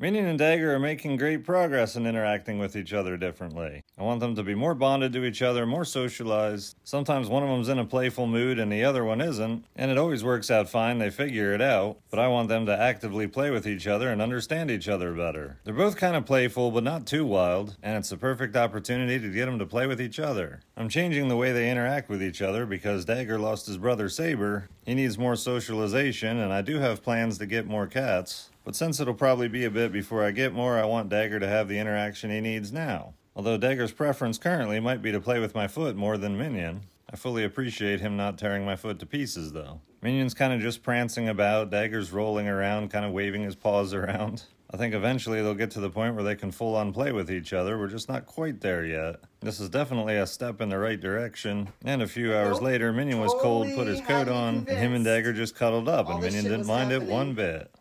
Minion and Dagger are making great progress in interacting with each other differently. I want them to be more bonded to each other, more socialized. Sometimes one of them's in a playful mood and the other one isn't, and it always works out fine, they figure it out. But I want them to actively play with each other and understand each other better. They're both kind of playful, but not too wild, and it's the perfect opportunity to get them to play with each other. I'm changing the way they interact with each other because Dagger lost his brother Saber. He needs more socialization, and I do have plans to get more cats. But since it'll probably be a bit before I get more, I want Dagger to have the interaction he needs now. Although Dagger's preference currently might be to play with my foot more than Minion. I fully appreciate him not tearing my foot to pieces, though. Minion's kind of just prancing about, Dagger's rolling around, kind of waving his paws around. I think eventually they'll get to the point where they can full on play with each other. We're just not quite there yet. This is definitely a step in the right direction. And a few hours Nope. later, Minion was cold, put his coat on, and him and. Dagger just cuddled up, All and Minion didn't mind it one bit.